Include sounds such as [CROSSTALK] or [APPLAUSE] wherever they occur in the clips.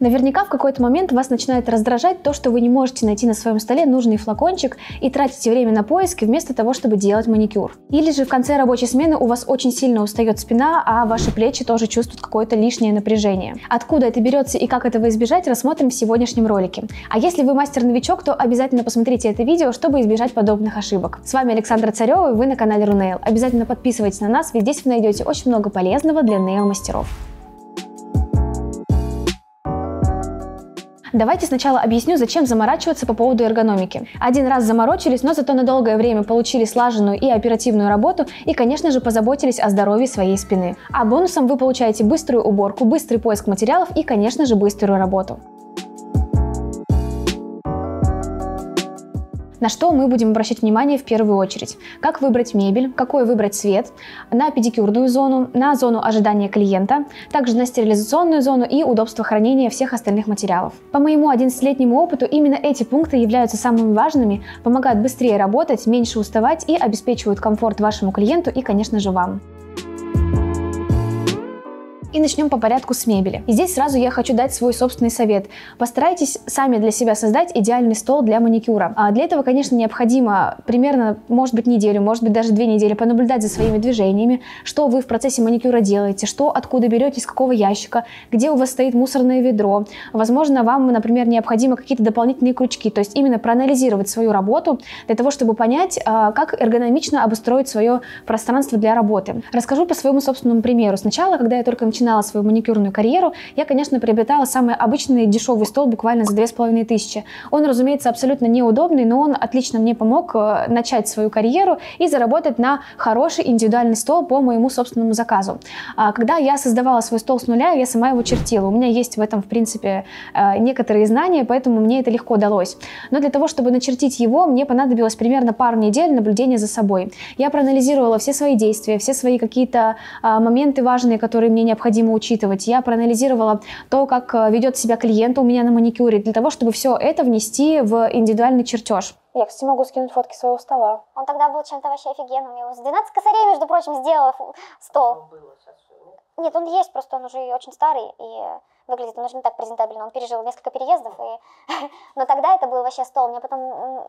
Наверняка в какой-то момент вас начинает раздражать то, что вы не можете найти на своем столе нужный флакончик и тратите время на поиски вместо того, чтобы делать маникюр. Или же в конце рабочей смены у вас очень сильно устает спина, а ваши плечи тоже чувствуют какое-то лишнее напряжение. Откуда это берется и как этого избежать, рассмотрим в сегодняшнем ролике. А если вы мастер-новичок, то обязательно посмотрите это видео, чтобы избежать подобных ошибок. С вами Александра Царева и вы на канале Рунейл. Обязательно подписывайтесь на нас, ведь здесь вы найдете очень много полезного для нейл-мастеров. Давайте сначала объясню, зачем заморачиваться по поводу эргономики. Один раз заморочились, но зато на долгое время получили слаженную и оперативную работу и, конечно же, позаботились о здоровье своей спины. А бонусом вы получаете быструю уборку, быстрый поиск материалов и, конечно же, быструю работу. На что мы будем обращать внимание в первую очередь? Как выбрать мебель, какой выбрать цвет, на педикюрную зону, на зону ожидания клиента, также на стерилизационную зону и удобство хранения всех остальных материалов. По моему 11-летнему опыту именно эти пункты являются самыми важными, помогают быстрее работать, меньше уставать и обеспечивают комфорт вашему клиенту и, конечно же, вам. И начнем по порядку с мебели. И здесь сразу я хочу дать свой собственный совет. Постарайтесь сами для себя создать идеальный стол для маникюра. А для этого, конечно, необходимо примерно, может быть, неделю, может быть, даже две недели понаблюдать за своими движениями, что вы в процессе маникюра делаете, что откуда берете, из какого ящика, где у вас стоит мусорное ведро. Возможно, вам, например, необходимо какие-то дополнительные крючки. То есть именно проанализировать свою работу для того, чтобы понять, а, как эргономично обустроить свое пространство для работы. Расскажу по своему собственному примеру. Сначала, когда я только начинала начинала свою маникюрную карьеру, я, конечно, приобретала самый обычный дешевый стол буквально за 2500. Он, разумеется, абсолютно неудобный, но он отлично мне помог э, начать свою карьеру и заработать на хороший индивидуальный стол по моему собственному заказу. А когда я создавала свой стол с нуля, я сама его чертила. У меня есть в этом, в принципе, э, некоторые знания, поэтому мне это легко далось. Но для того, чтобы начертить его, мне понадобилось примерно пару недель наблюдения за собой. Я проанализировала все свои действия, все свои какие-то а, моменты важные, которые мне необходимо необходимо учитывать. Я проанализировала то, как э, ведет себя клиент у меня на маникюре, для того, чтобы все это внести в индивидуальный чертеж. Я, кстати, могу скинуть фотки своего стола. Он тогда был чем-то вообще офигенным. Я его с 12 косарей, между прочим, сделала стол. Нет, он есть, просто он уже очень старый, и выглядит он уже не так презентабельно. Он пережил несколько переездов, и... [LAUGHS] но тогда это был вообще стол. Мне потом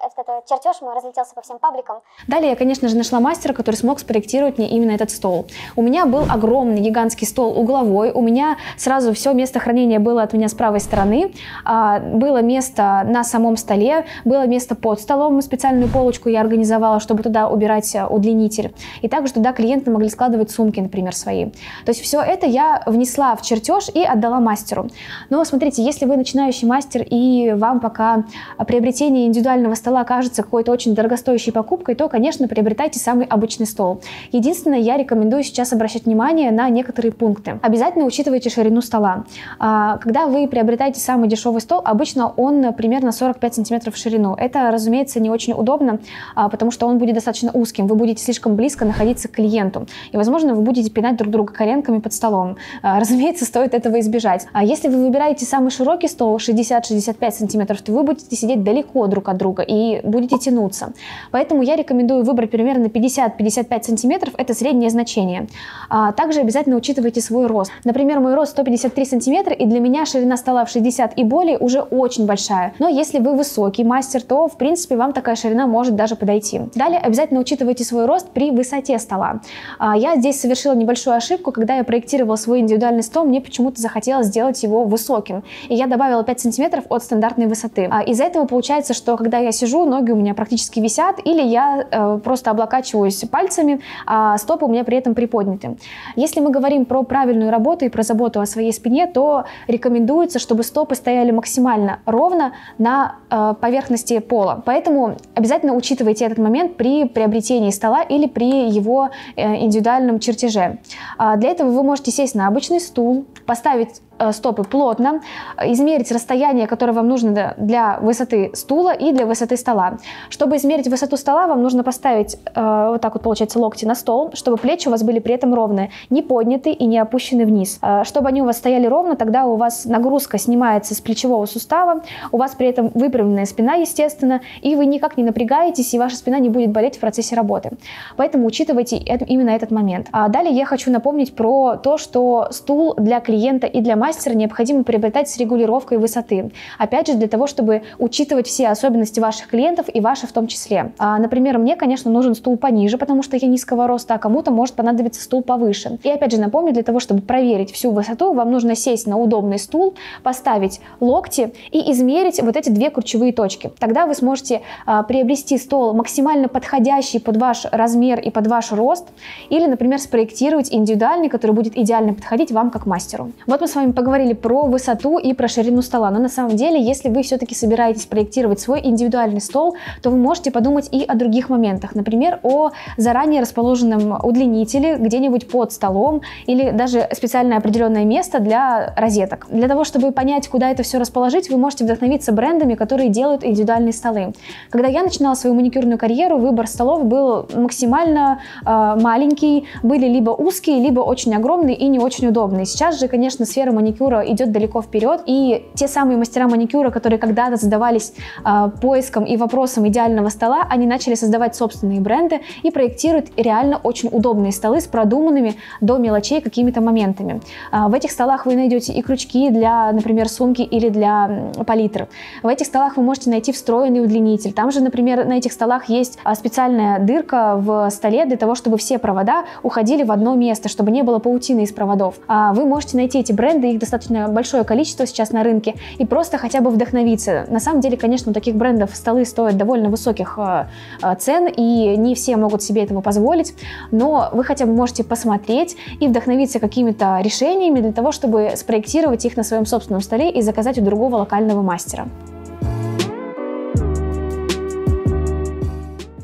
этот чертеж мой разлетелся по всем пабликам. Далее я, конечно же, нашла мастера, который смог спроектировать мне именно этот стол. У меня был огромный гигантский стол угловой, у меня сразу все место хранения было от меня с правой стороны, а, было место на самом столе, было место под столом, специальную полочку я организовала, чтобы туда убирать э, удлинитель. И также туда клиенты могли складывать сумки, например, свои. То есть все это я внесла в чертеж и отдала мастеру мастеру. Но смотрите, если вы начинающий мастер и вам пока приобретение индивидуального стола кажется какой-то очень дорогостоящей покупкой, то, конечно, приобретайте самый обычный стол. Единственное, я рекомендую сейчас обращать внимание на некоторые пункты. Обязательно учитывайте ширину стола. А, когда вы приобретаете самый дешевый стол, обычно он примерно 45 сантиметров в ширину. Это, разумеется, не очень удобно, а, потому что он будет достаточно узким. Вы будете слишком близко находиться к клиенту. И, возможно, вы будете пинать друг друга коленками под столом. А, разумеется, стоит этого избежать. А если вы выбираете самый широкий стол 60-65 сантиметров, то вы будете сидеть далеко друг от друга и будете тянуться. Поэтому я рекомендую выбрать примерно 50-55 сантиметров, это среднее значение. А также обязательно учитывайте свой рост. Например, мой рост 153 сантиметра, и для меня ширина стола в 60 и более уже очень большая. Но если вы высокий мастер, то в принципе вам такая ширина может даже подойти. Далее обязательно учитывайте свой рост при высоте стола. А я здесь совершила небольшую ошибку, когда я проектировала свой индивидуальный стол, мне почему-то захотелось сделать его высоким. И я добавила 5 сантиметров от стандартной высоты. А из-за этого получается, что когда я сижу, ноги у меня практически висят, или я э, просто облокачиваюсь пальцами, а стопы у меня при этом приподняты. Если мы говорим про правильную работу и про заботу о своей спине, то рекомендуется, чтобы стопы стояли максимально ровно на э, поверхности пола. Поэтому обязательно учитывайте этот момент при приобретении стола или при его э, индивидуальном чертеже. А для этого вы можете сесть на обычный стул, поставить стопы плотно, измерить расстояние, которое вам нужно для высоты стула и для высоты стола. Чтобы измерить высоту стола, вам нужно поставить э, вот так вот получается локти на стол, чтобы плечи у вас были при этом ровные, не подняты и не опущены вниз. Э, чтобы они у вас стояли ровно, тогда у вас нагрузка снимается с плечевого сустава, у вас при этом выпрямленная спина, естественно, и вы никак не напрягаетесь, и ваша спина не будет болеть в процессе работы. Поэтому учитывайте это, именно этот момент. А далее я хочу напомнить про то, что стул для клиента и для мастера необходимо приобретать с регулировкой высоты. Опять же, для того, чтобы учитывать все особенности ваших клиентов и ваши в том числе. А, например, мне, конечно, нужен стул пониже, потому что я низкого роста, а кому-то может понадобиться стул повыше. И опять же, напомню, для того, чтобы проверить всю высоту, вам нужно сесть на удобный стул, поставить локти и измерить вот эти две ключевые точки. Тогда вы сможете а, приобрести стол максимально подходящий под ваш размер и под ваш рост, или, например, спроектировать индивидуальный, который будет идеально подходить вам как мастеру. Вот мы с вами поговорили про высоту и про ширину стола, но на самом деле, если вы все-таки собираетесь проектировать свой индивидуальный стол, то вы можете подумать и о других моментах, например, о заранее расположенном удлинителе где-нибудь под столом или даже специальное определенное место для розеток. Для того, чтобы понять, куда это все расположить, вы можете вдохновиться брендами, которые делают индивидуальные столы. Когда я начинала свою маникюрную карьеру, выбор столов был максимально э, маленький, были либо узкие, либо очень огромные и не очень удобные. Сейчас же, конечно, сфера маникюра идет далеко вперед, и те самые мастера маникюра, которые когда-то задавались э, поиском и вопросом идеального стола, они начали создавать собственные бренды и проектируют реально очень удобные столы с продуманными до мелочей какими-то моментами. Э, в этих столах вы найдете и крючки для, например, сумки или для палитры. В этих столах вы можете найти встроенный удлинитель. Там же, например, на этих столах есть специальная дырка в столе для того, чтобы все провода уходили в одно место, чтобы не было паутины из проводов. А вы можете найти эти бренды, их достаточно большое количество сейчас на рынке, и просто хотя бы вдохновиться. На самом деле, конечно, у таких брендов столы стоят довольно высоких э, э, цен, и не все могут себе этого позволить, но вы хотя бы можете посмотреть и вдохновиться какими-то решениями для того, чтобы спроектировать их на своем собственном столе и заказать у другого локального мастера.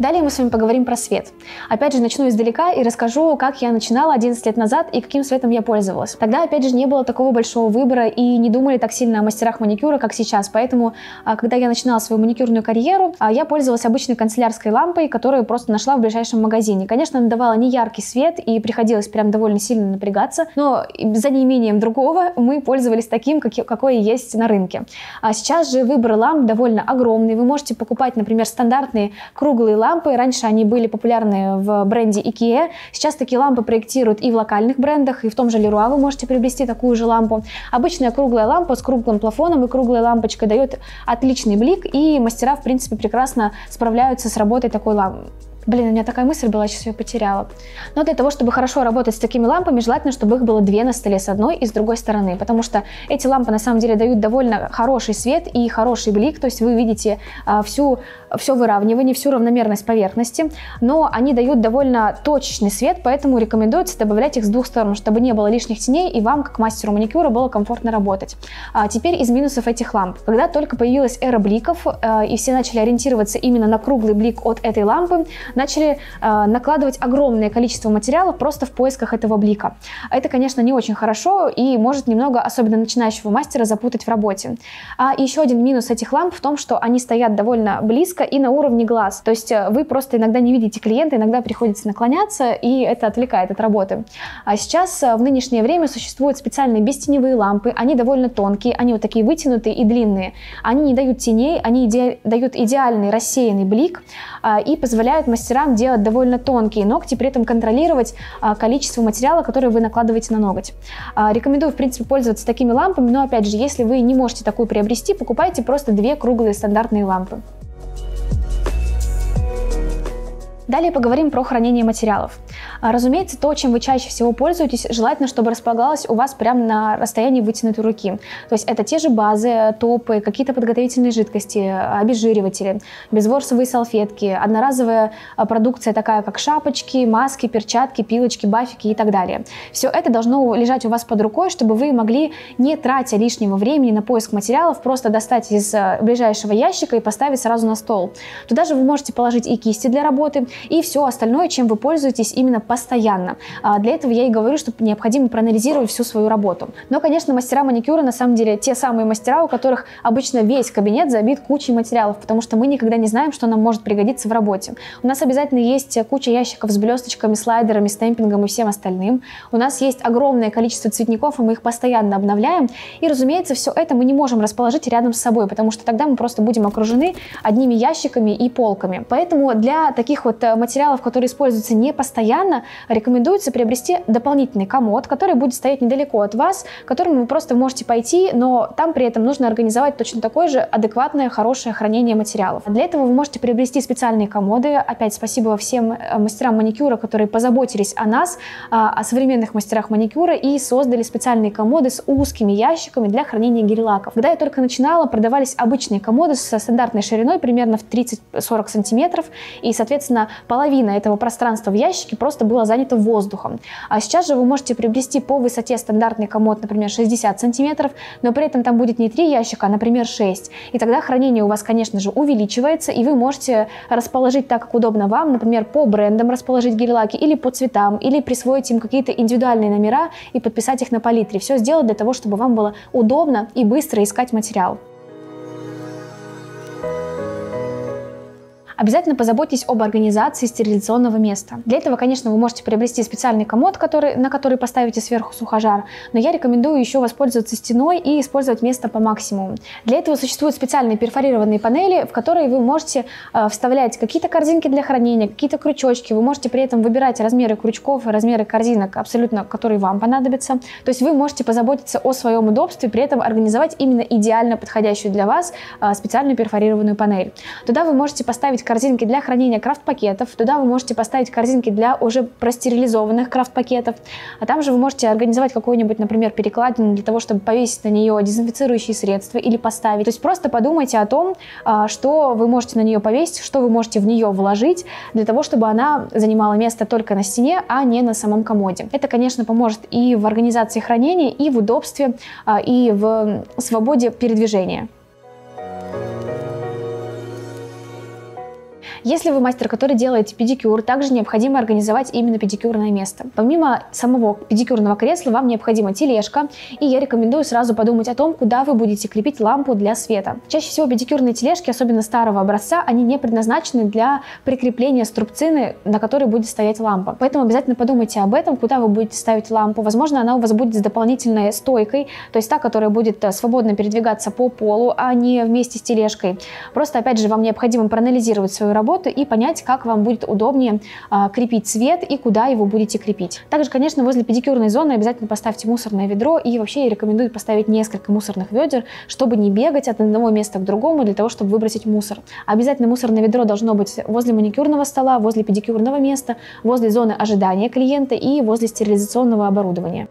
Далее мы с вами поговорим про свет. Опять же, начну издалека и расскажу, как я начинала 11 лет назад и каким светом я пользовалась. Тогда, опять же, не было такого большого выбора и не думали так сильно о мастерах маникюра, как сейчас. Поэтому, а, когда я начинала свою маникюрную карьеру, а, я пользовалась обычной канцелярской лампой, которую просто нашла в ближайшем магазине. Конечно, она давала не яркий свет и приходилось прям довольно сильно напрягаться, но за неимением другого мы пользовались таким, какой есть на рынке. А сейчас же выбор ламп довольно огромный. Вы можете покупать, например, стандартные круглые лампы, лампы. Раньше они были популярны в бренде IKEA. Сейчас такие лампы проектируют и в локальных брендах, и в том же Leroy вы можете приобрести такую же лампу. Обычная круглая лампа с круглым плафоном и круглой лампочкой дает отличный блик, и мастера, в принципе, прекрасно справляются с работой такой лампы Блин, у меня такая мысль была, сейчас ее потеряла. Но для того, чтобы хорошо работать с такими лампами, желательно, чтобы их было две на столе с одной и с другой стороны, потому что эти лампы на самом деле дают довольно хороший свет и хороший блик, то есть вы видите а, всю, все выравнивание, всю равномерность поверхности, но они дают довольно точечный свет, поэтому рекомендуется добавлять их с двух сторон, чтобы не было лишних теней и вам, как мастеру маникюра, было комфортно работать. А теперь из минусов этих ламп. Когда только появилась эра бликов а, и все начали ориентироваться именно на круглый блик от этой лампы, начали э, накладывать огромное количество материала просто в поисках этого блика. Это, конечно, не очень хорошо и может немного, особенно начинающего мастера, запутать в работе. А еще один минус этих ламп в том, что они стоят довольно близко и на уровне глаз. То есть э, вы просто иногда не видите клиента, иногда приходится наклоняться, и это отвлекает от работы. А сейчас э, в нынешнее время существуют специальные бестеневые лампы. Они довольно тонкие, они вот такие вытянутые и длинные. Они не дают теней, они иде дают идеальный рассеянный блик а, и позволяют мастерам мастерам делать довольно тонкие ногти, при этом контролировать а, количество материала, которое вы накладываете на ноготь. А, рекомендую, в принципе, пользоваться такими лампами, но, опять же, если вы не можете такую приобрести, покупайте просто две круглые стандартные лампы. Далее поговорим про хранение материалов. А, разумеется, то, чем вы чаще всего пользуетесь, желательно, чтобы располагалось у вас прямо на расстоянии вытянутой руки. То есть это те же базы, топы, какие-то подготовительные жидкости, обезжириватели, безворсовые салфетки, одноразовая а, продукция такая, как шапочки, маски, перчатки, пилочки, бафики и так далее. Все это должно лежать у вас под рукой, чтобы вы могли, не тратя лишнего времени на поиск материалов, просто достать из а, ближайшего ящика и поставить сразу на стол. Туда же вы можете положить и кисти для работы, и все остальное, чем вы пользуетесь именно постоянно. А, для этого я и говорю, что необходимо проанализировать всю свою работу. Но, конечно, мастера маникюра на самом деле те самые мастера, у которых обычно весь кабинет забит кучей материалов, потому что мы никогда не знаем, что нам может пригодиться в работе. У нас обязательно есть куча ящиков с блесточками, слайдерами, стемпингом и всем остальным. У нас есть огромное количество цветников, и мы их постоянно обновляем. И, разумеется, все это мы не можем расположить рядом с собой, потому что тогда мы просто будем окружены одними ящиками и полками. Поэтому для таких вот Э, материалов, которые используются не постоянно, рекомендуется приобрести дополнительный комод, который будет стоять недалеко от вас, к которому вы просто можете пойти, но там при этом нужно организовать точно такое же адекватное, хорошее хранение материалов. Для этого вы можете приобрести специальные комоды. Опять спасибо всем э, мастерам маникюра, которые позаботились о нас, а, о современных мастерах маникюра и создали специальные комоды с узкими ящиками для хранения гель-лаков. Когда я только начинала, продавались обычные комоды со стандартной шириной примерно в 30-40 сантиметров, и, соответственно, половина этого пространства в ящике просто было занято воздухом. А сейчас же вы можете приобрести по высоте стандартный комод, например, 60 сантиметров, но при этом там будет не 3 ящика, а, например, 6. И тогда хранение у вас, конечно же, увеличивается, и вы можете расположить так, как удобно вам, например, по брендам расположить гель-лаки или по цветам, или присвоить им какие-то индивидуальные номера и подписать их на палитре. Все сделать для того, чтобы вам было удобно и быстро искать материал. Обязательно позаботьтесь об организации стерилизационного места. Для этого, конечно, вы можете приобрести специальный комод, который, на который поставите сверху сухожар, но я рекомендую еще воспользоваться стеной и использовать место по максимуму. Для этого существуют специальные перфорированные панели, в которые вы можете э, вставлять какие-то корзинки для хранения, какие-то крючочки. Вы можете при этом выбирать размеры крючков и размеры корзинок, абсолютно которые вам понадобятся. То есть вы можете позаботиться о своем удобстве, при этом организовать именно идеально подходящую для вас э, специальную перфорированную панель. Туда вы можете поставить корзинки для хранения крафт-пакетов. Туда вы можете поставить корзинки для уже простерилизованных крафт-пакетов. А там же вы можете организовать какую-нибудь, например, перекладину для того, чтобы повесить на нее дезинфицирующие средства или поставить. То есть просто подумайте о том, а, что вы можете на нее повесить, что вы можете в нее вложить, для того, чтобы она занимала место только на стене, а не на самом комоде. Это, конечно, поможет и в организации хранения, и в удобстве, а, и в свободе передвижения. Если вы мастер, который делает педикюр, также необходимо организовать именно педикюрное место. Помимо самого педикюрного кресла, вам необходима тележка, и я рекомендую сразу подумать о том, куда вы будете крепить лампу для света. Чаще всего педикюрные тележки, особенно старого образца, они не предназначены для прикрепления струбцины, на которой будет стоять лампа. Поэтому обязательно подумайте об этом, куда вы будете ставить лампу. Возможно, она у вас будет с дополнительной стойкой, то есть та, которая будет э, свободно передвигаться по полу, а не вместе с тележкой. Просто, опять же, вам необходимо проанализировать свою работу, работу и понять, как вам будет удобнее а, крепить цвет и куда его будете крепить. Также, конечно, возле педикюрной зоны обязательно поставьте мусорное ведро и вообще я рекомендую поставить несколько мусорных ведер, чтобы не бегать от одного места к другому для того, чтобы выбросить мусор. Обязательно мусорное ведро должно быть возле маникюрного стола, возле педикюрного места, возле зоны ожидания клиента и возле стерилизационного оборудования.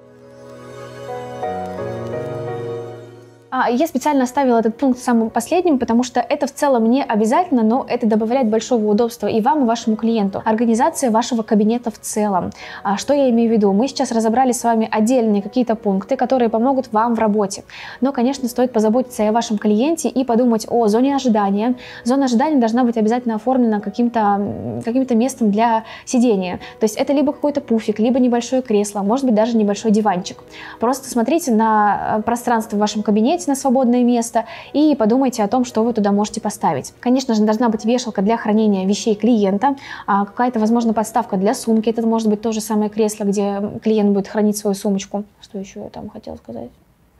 Я специально оставила этот пункт самым последним, потому что это в целом не обязательно, но это добавляет большого удобства и вам, и вашему клиенту. Организация вашего кабинета в целом. А, что я имею в виду? Мы сейчас разобрали с вами отдельные какие-то пункты, которые помогут вам в работе. Но, конечно, стоит позаботиться и о вашем клиенте и подумать о зоне ожидания. Зона ожидания должна быть обязательно оформлена каким-то каким местом для сидения. То есть это либо какой-то пуфик, либо небольшое кресло, может быть даже небольшой диванчик. Просто смотрите на э, пространство в вашем кабинете, посмотрите на свободное место и подумайте о том, что вы туда можете поставить. Конечно же, должна быть вешалка для хранения вещей клиента, а какая-то, возможно, подставка для сумки. Это может быть то же самое кресло, где клиент будет хранить свою сумочку. Что еще я там хотела сказать?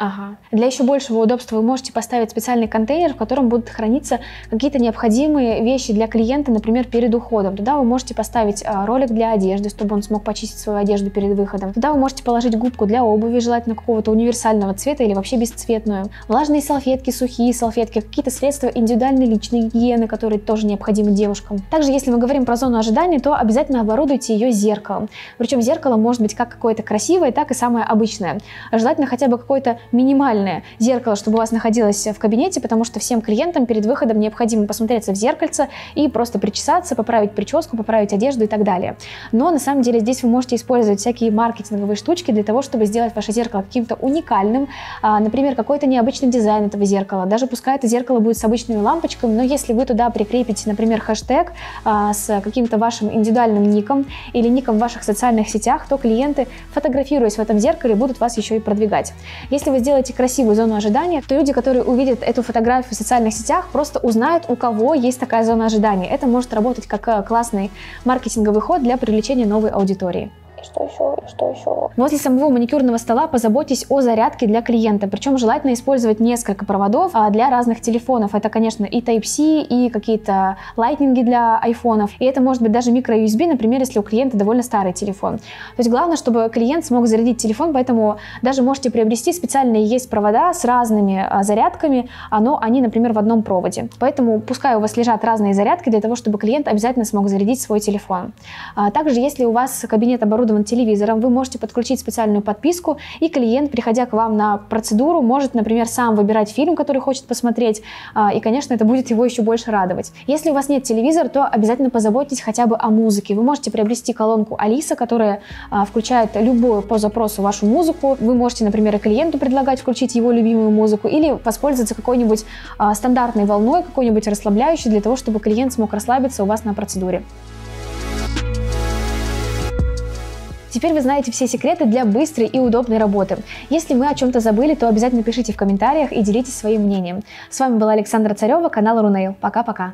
Ага. Для еще большего удобства вы можете поставить специальный контейнер, в котором будут храниться какие-то необходимые вещи для клиента, например, перед уходом. Туда вы можете поставить а, ролик для одежды, чтобы он смог почистить свою одежду перед выходом. Туда вы можете положить губку для обуви, желательно какого-то универсального цвета или вообще бесцветную. Влажные салфетки, сухие салфетки, какие-то средства индивидуальной личной гигиены, которые тоже необходимы девушкам. Также, если мы говорим про зону ожидания, то обязательно оборудуйте ее зеркалом. Причем зеркало может быть как какое-то красивое, так и самое обычное. Желательно хотя бы какое-то минимальное зеркало, чтобы у вас находилось в кабинете, потому что всем клиентам перед выходом необходимо посмотреться в зеркальце и просто причесаться, поправить прическу, поправить одежду и так далее. Но на самом деле здесь вы можете использовать всякие маркетинговые штучки для того, чтобы сделать ваше зеркало каким-то уникальным, а, например, какой-то необычный дизайн этого зеркала, даже пускай это зеркало будет с обычными лампочками, но если вы туда прикрепите, например, хэштег а, с каким-то вашим индивидуальным ником или ником в ваших социальных сетях, то клиенты, фотографируясь в этом зеркале, будут вас еще и продвигать. Если вы сделаете красивую зону ожидания, то люди, которые увидят эту фотографию в социальных сетях, просто узнают, у кого есть такая зона ожидания. Это может работать как э, классный маркетинговый ход для привлечения новой аудитории. Что еще? Что еще? Возле самого маникюрного стола позаботьтесь о зарядке для клиента. Причем желательно использовать несколько проводов а, для разных телефонов. Это, конечно, и Type-C, и какие-то лайтнинги для айфонов. И это может быть даже микро-USB, например, если у клиента довольно старый телефон. То есть главное, чтобы клиент смог зарядить телефон, поэтому даже можете приобрести специальные есть провода с разными а, зарядками, но они, например, в одном проводе. Поэтому пускай у вас лежат разные зарядки для того, чтобы клиент обязательно смог зарядить свой телефон. А, также, если у вас кабинет оборудован телевизором, вы можете подключить специальную подписку, и клиент, приходя к вам на процедуру, может, например, сам выбирать фильм, который хочет посмотреть, а, и, конечно, это будет его еще больше радовать. Если у вас нет телевизора, то обязательно позаботьтесь хотя бы о музыке. Вы можете приобрести колонку Алиса, которая а, включает любую по запросу вашу музыку. Вы можете, например, и клиенту предлагать включить его любимую музыку или воспользоваться какой-нибудь стандартной волной, какой-нибудь расслабляющей для того, чтобы клиент смог расслабиться у вас на процедуре. Теперь вы знаете все секреты для быстрой и удобной работы. Если мы о чем-то забыли, то обязательно пишите в комментариях и делитесь своим мнением. С вами была Александра Царева, канал Рунейл. Пока-пока.